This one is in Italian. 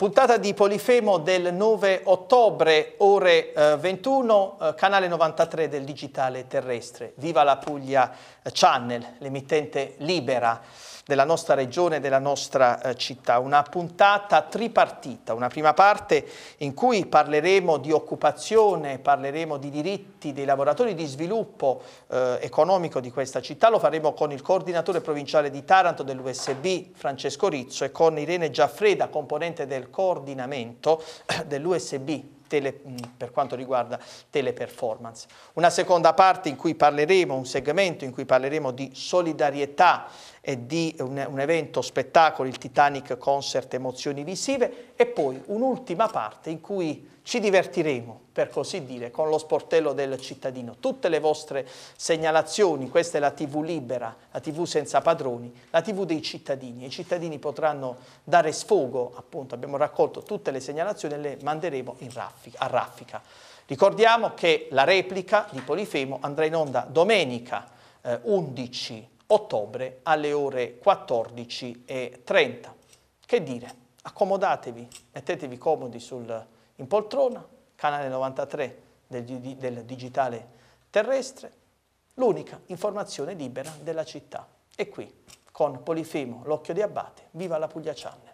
Puntata di Polifemo del 9 ottobre, ore eh, 21, eh, canale 93 del digitale terrestre. Viva la Puglia Channel, l'emittente libera della nostra regione della nostra eh, città. Una puntata tripartita, una prima parte in cui parleremo di occupazione, parleremo di diritti dei lavoratori, di sviluppo eh, economico di questa città. Lo faremo con il coordinatore provinciale di Taranto dell'USB, Francesco Rizzo, e con Irene Giaffreda, componente del coordinamento eh, dell'USB tele, mm, per quanto riguarda teleperformance. Una seconda parte in cui parleremo, un segmento in cui parleremo di solidarietà e di un, un, evento spettacolo, il Titanic Concert Emozioni Visive e poi un'ultima parte in cui ci divertiremo, per così dire, con lo sportello del cittadino. Tutte le vostre segnalazioni, questa è la TV libera, la TV senza padroni, la TV dei cittadini. I cittadini potranno dare sfogo, appunto, abbiamo raccolto tutte le segnalazioni e le manderemo raffica, a raffica. Ricordiamo che la replica di Polifemo andrà in onda domenica eh, 11 ottobre alle ore 14.30. Che dire, accomodatevi, mettetevi comodi sul, in poltrona, canale 93 del, del digitale terrestre, l'unica informazione libera della città. E qui, con Polifemo, l'occhio di Abate, viva la Puglia Channel.